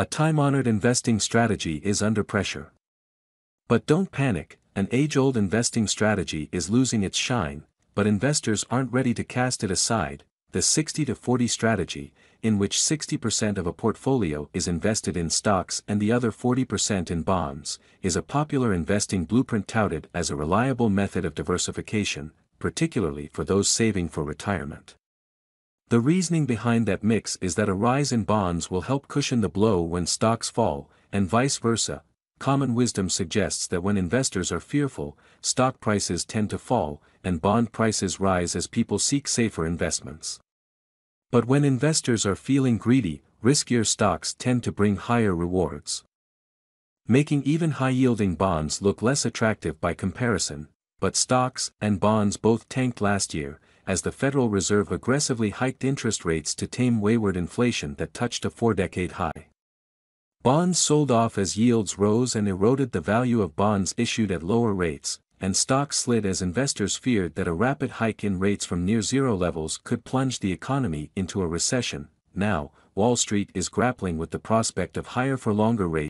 A time-honored investing strategy is under pressure. But don't panic, an age-old investing strategy is losing its shine, but investors aren't ready to cast it aside. The 60-40 strategy, in which 60% of a portfolio is invested in stocks and the other 40% in bonds, is a popular investing blueprint touted as a reliable method of diversification, particularly for those saving for retirement. The reasoning behind that mix is that a rise in bonds will help cushion the blow when stocks fall, and vice versa. Common wisdom suggests that when investors are fearful, stock prices tend to fall, and bond prices rise as people seek safer investments. But when investors are feeling greedy, riskier stocks tend to bring higher rewards. Making even high-yielding bonds look less attractive by comparison, but stocks and bonds both tanked last year, as the Federal Reserve aggressively hiked interest rates to tame wayward inflation that touched a four-decade high. Bonds sold off as yields rose and eroded the value of bonds issued at lower rates, and stocks slid as investors feared that a rapid hike in rates from near zero levels could plunge the economy into a recession. Now, Wall Street is grappling with the prospect of higher for longer rates